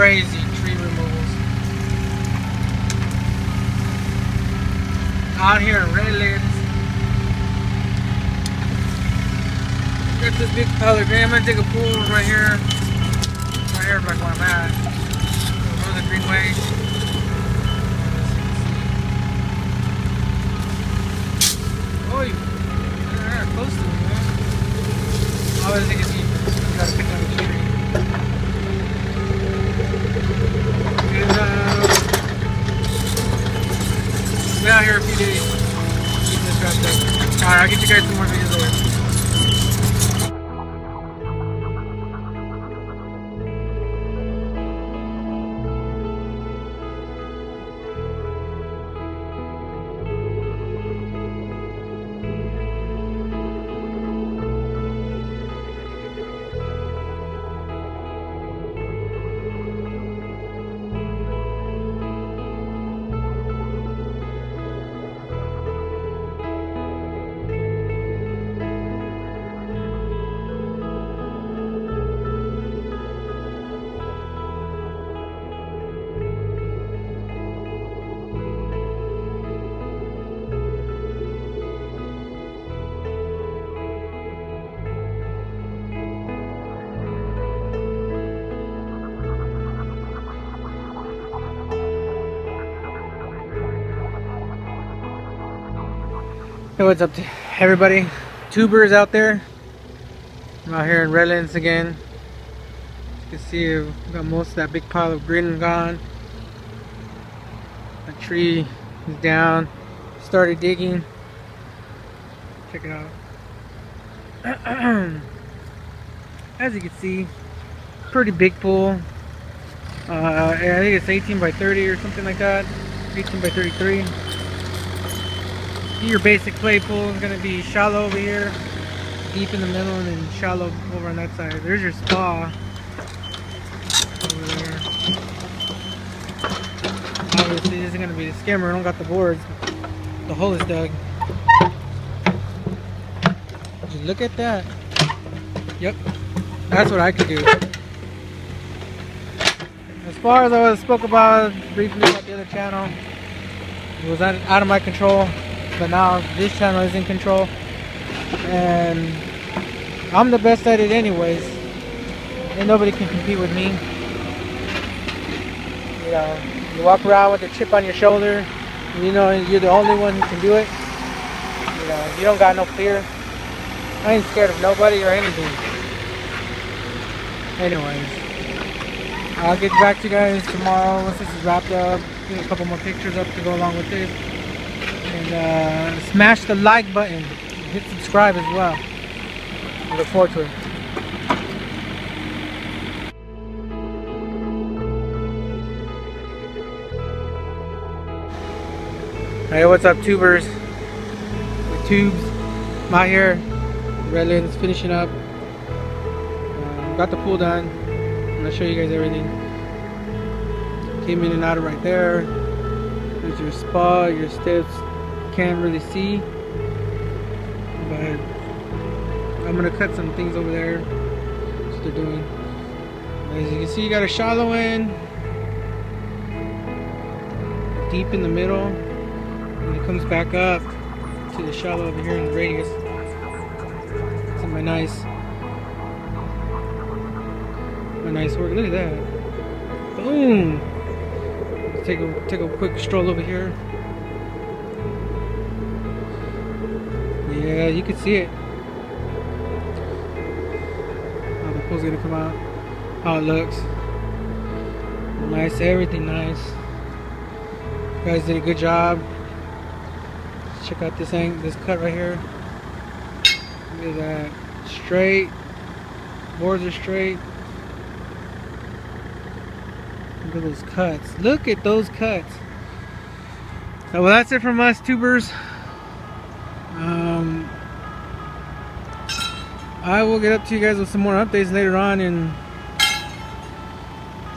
crazy tree removals. Out here in Redlands. Got this big public green. I'm gonna dig a pool right here. Right here like where I'm at. One of the greenways. Oh, you close to me, man. I always think it's you gotta pick up up. Alright, I'll get Hey, what's up everybody? Tubers out there. I'm out here in Redlands again. You can see I've got most of that big pile of green gone. The tree is down. Started digging. Check it out. As you can see, pretty big pool. Uh, I think it's 18 by 30 or something like that. 18 by 33 your basic play pool is going to be shallow over here, deep in the middle, and then shallow over on that side. There's your spa over there. Obviously, this is going to be the skimmer. I don't got the boards. The hole is dug. Just look at that. Yep, that's what I could do. As far as I spoke about briefly about the other channel, it was out of my control but now this channel is in control. And I'm the best at it anyways. And nobody can compete with me. You know you walk around with a chip on your shoulder you know you're the only one who can do it. You know you don't got no fear. I ain't scared of nobody or anything. Anyways I'll get back to you guys tomorrow once this is wrapped up. Get a couple more pictures up to go along with this and uh, smash the like button. Hit subscribe as well. I look forward to it. Hey what's up tubers? With tubes I'm out here Redlands finishing up. Uh, got the pool done. I'm gonna show you guys everything. Came in and out of right there. There's your spa your steps can't really see but I'm gonna cut some things over there. That's what they're doing. As you can see you got a shallow end deep in the middle. And it comes back up to the shallow over here in the radius it's my nice my nice work. Look at that. Boom! Take a take a quick stroll over here Yeah, you can see it. How the pool's gonna come out. How it looks. Nice, everything nice. You guys did a good job. Check out this thing, this cut right here. Look at that. Straight. Boards are straight. Look at those cuts. Look at those cuts. So, well, that's it from us tubers. Um, I will get up to you guys with some more updates later on and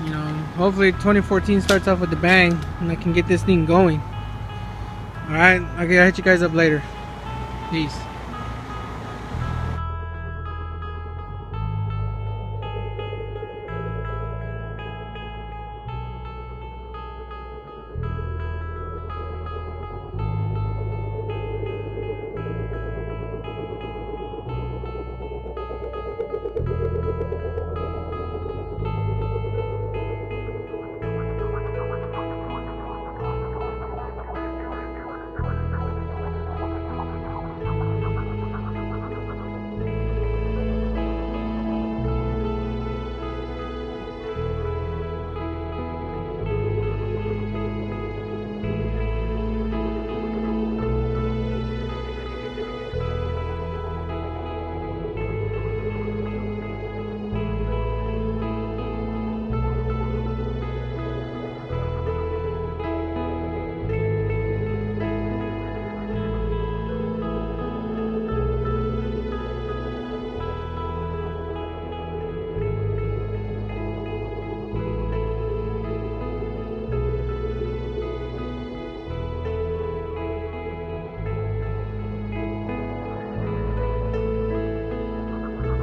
you know hopefully 2014 starts off with the bang and I can get this thing going. Alright okay, I'll hit you guys up later. Peace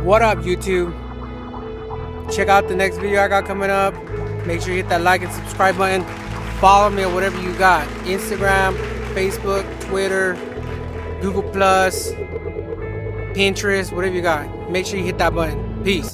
What up, YouTube? Check out the next video I got coming up. Make sure you hit that like and subscribe button. Follow me on whatever you got Instagram, Facebook, Twitter, Google, Plus, Pinterest, whatever you got. Make sure you hit that button. Peace.